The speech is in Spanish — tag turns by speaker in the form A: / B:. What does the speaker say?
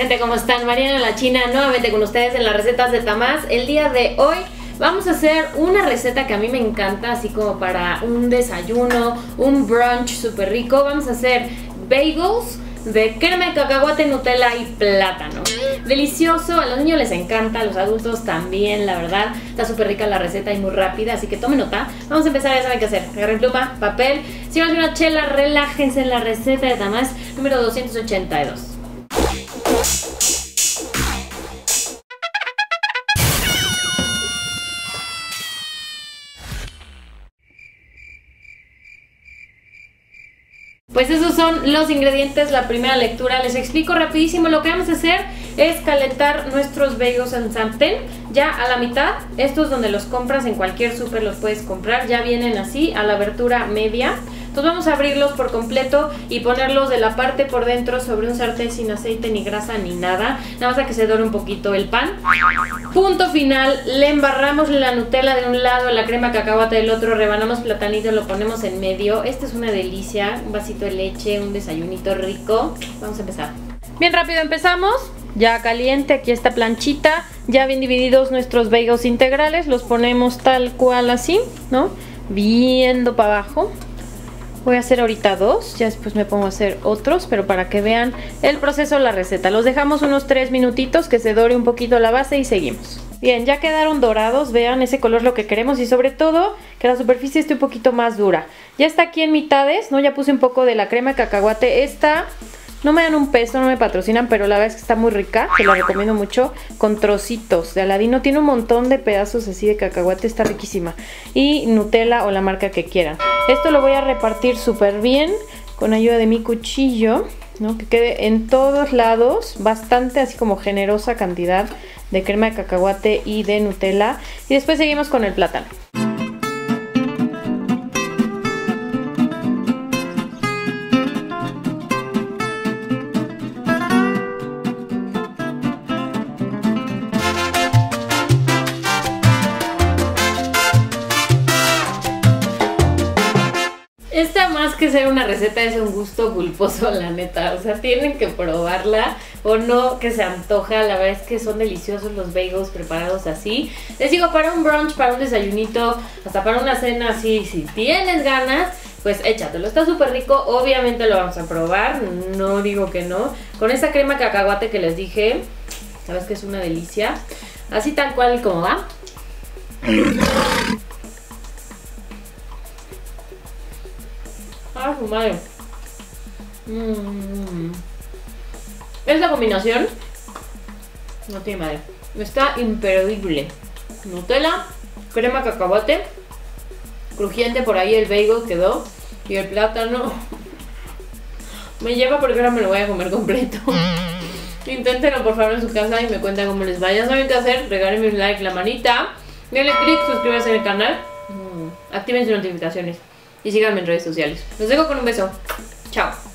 A: gente? ¿Cómo están? Mariana La China nuevamente con ustedes en las recetas de Tamás. El día de hoy vamos a hacer una receta que a mí me encanta, así como para un desayuno, un brunch súper rico. Vamos a hacer bagels de crema de cacahuate, Nutella y plátano. Delicioso, a los niños les encanta, a los adultos también, la verdad. Está súper rica la receta y muy rápida, así que tomen nota. Vamos a empezar, ya saben qué hacer. Agarren pluma, papel, si van una chela, relájense en la receta de Tamás número 282. Pues esos son los ingredientes, la primera lectura. Les explico rapidísimo. Lo que vamos a hacer es calentar nuestros bagels en sartén ya a la mitad. Estos donde los compras en cualquier súper los puedes comprar. Ya vienen así a la abertura media. Entonces vamos a abrirlos por completo y ponerlos de la parte por dentro sobre un sartén sin aceite ni grasa ni nada. Nada más a que se dore un poquito el pan. Punto final, le embarramos la Nutella de un lado, la crema cacahuate del otro, rebanamos platanito, lo ponemos en medio. Esta es una delicia, un vasito de leche, un desayunito rico. Vamos a empezar. Bien rápido empezamos. Ya caliente, aquí esta planchita, ya bien divididos nuestros bagels integrales, los ponemos tal cual así, ¿no? Viendo para abajo. Voy a hacer ahorita dos, ya después me pongo a hacer otros, pero para que vean el proceso la receta. Los dejamos unos 3 minutitos que se dore un poquito la base y seguimos. Bien, ya quedaron dorados, vean ese color lo que queremos y sobre todo que la superficie esté un poquito más dura. Ya está aquí en mitades, ¿no? Ya puse un poco de la crema de cacahuate. Esta no me dan un peso, no me patrocinan, pero la verdad es que está muy rica, te la recomiendo mucho, con trocitos de aladino. Tiene un montón de pedazos así de cacahuate, está riquísima. Y Nutella o la marca que quieran. Esto lo voy a repartir súper bien con ayuda de mi cuchillo, ¿no? Que quede en todos lados, bastante así como generosa cantidad de crema de cacahuate y de Nutella. Y después seguimos con el plátano. Esta más que ser una receta es un gusto culposo, la neta. O sea, tienen que probarla o no, que se antoja. La verdad es que son deliciosos los bagels preparados así. Les digo, para un brunch, para un desayunito, hasta para una cena así, si tienes ganas, pues échatelo. Está súper rico. Obviamente lo vamos a probar, no digo que no. Con esta crema cacahuate que les dije, sabes que es una delicia. Así tal cual como va. su madre. Mm. Esta combinación no tiene madre. Está imperdible. Nutella, crema cacahuate, crujiente por ahí el bagel quedó y el plátano. Me lleva porque ahora me lo voy a comer completo. Inténtenlo por favor en su casa y me cuentan cómo les va. Ya saben qué hacer, regálenme un like, la manita, denle click, suscríbanse al canal, activen sus notificaciones y síganme en redes sociales. Los dejo con un beso. Chao.